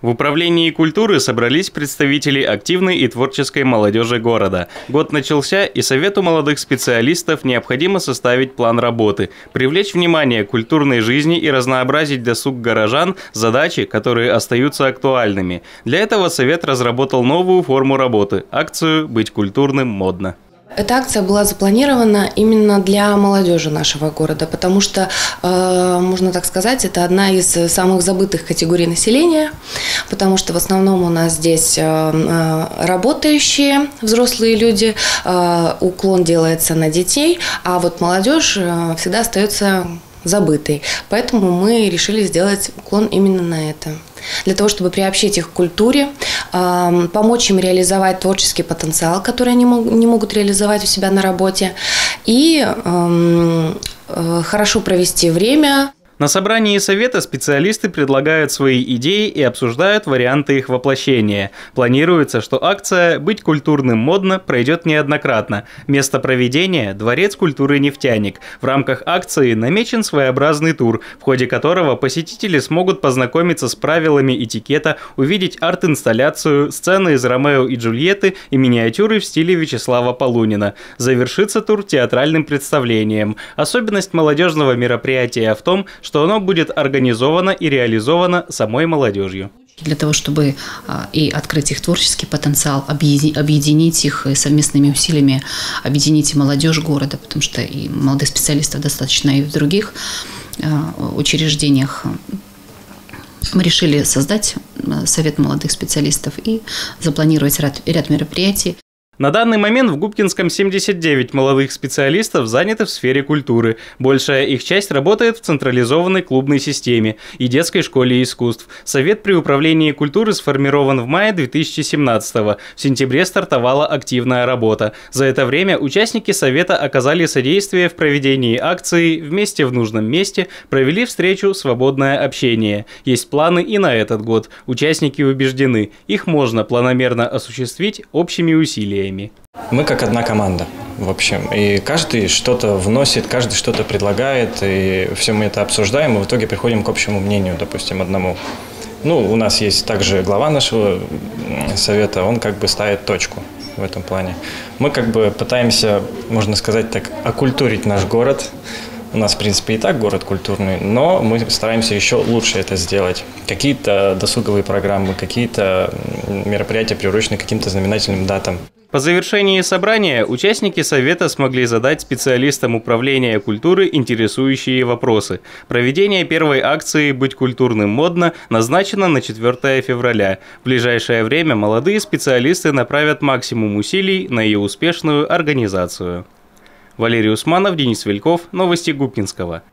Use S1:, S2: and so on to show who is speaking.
S1: В управлении культуры собрались представители активной и творческой молодежи города. Год начался, и Совету молодых специалистов необходимо составить план работы, привлечь внимание к культурной жизни и разнообразить досуг горожан задачи, которые остаются актуальными. Для этого Совет разработал новую форму работы – акцию «Быть культурным модно».
S2: Эта акция была запланирована именно для молодежи нашего города, потому что, э, можно так сказать, это одна из самых забытых категорий населения, потому что в основном у нас здесь э, э, работающие взрослые люди, уклон делается на детей, а вот молодежь всегда остается забытой. Поэтому мы решили сделать уклон именно на это. Для того, чтобы приобщить их к культуре, помочь им реализовать творческий потенциал, который они не могут реализовать у себя на работе, и э, хорошо провести время,
S1: на собрании совета специалисты предлагают свои идеи и обсуждают варианты их воплощения. Планируется, что акция «Быть культурным модно» пройдет неоднократно. Место проведения – Дворец культуры «Нефтяник». В рамках акции намечен своеобразный тур, в ходе которого посетители смогут познакомиться с правилами этикета, увидеть арт-инсталляцию, сцены из «Ромео и Джульетты» и миниатюры в стиле Вячеслава Полунина. Завершится тур театральным представлением. Особенность молодежного мероприятия в том, что оно будет организовано и реализовано самой молодежью
S3: для того, чтобы а, и открыть их творческий потенциал, объединить их совместными усилиями, объединить и молодежь города, потому что и молодых специалистов достаточно и в других а, учреждениях. Мы решили создать Совет молодых специалистов и запланировать ряд мероприятий.
S1: На данный момент в Губкинском 79 молодых специалистов заняты в сфере культуры. Большая их часть работает в централизованной клубной системе и детской школе искусств. Совет при управлении культуры сформирован в мае 2017 -го. В сентябре стартовала активная работа. За это время участники Совета оказали содействие в проведении акции «Вместе в нужном месте», провели встречу «Свободное общение». Есть планы и на этот год. Участники убеждены, их можно планомерно осуществить общими усилиями идеями.
S4: Мы как одна команда, в общем. И каждый что-то вносит, каждый что-то предлагает, и все мы это обсуждаем, и в итоге приходим к общему мнению, допустим, одному. Ну, у нас есть также глава нашего совета, он как бы ставит точку в этом плане. Мы как бы пытаемся, можно сказать так, окультурить наш город. У нас, в принципе, и так город культурный, но мы стараемся еще лучше это сделать. Какие-то досуговые программы, какие-то мероприятия приурочены к каким-то знаменательным датам.
S1: По завершении собрания участники Совета смогли задать специалистам управления культуры интересующие вопросы. Проведение первой акции «Быть культурным модно» назначено на 4 февраля. В ближайшее время молодые специалисты направят максимум усилий на ее успешную организацию. Валерий Усманов, Денис Вильков. Новости Губкинского.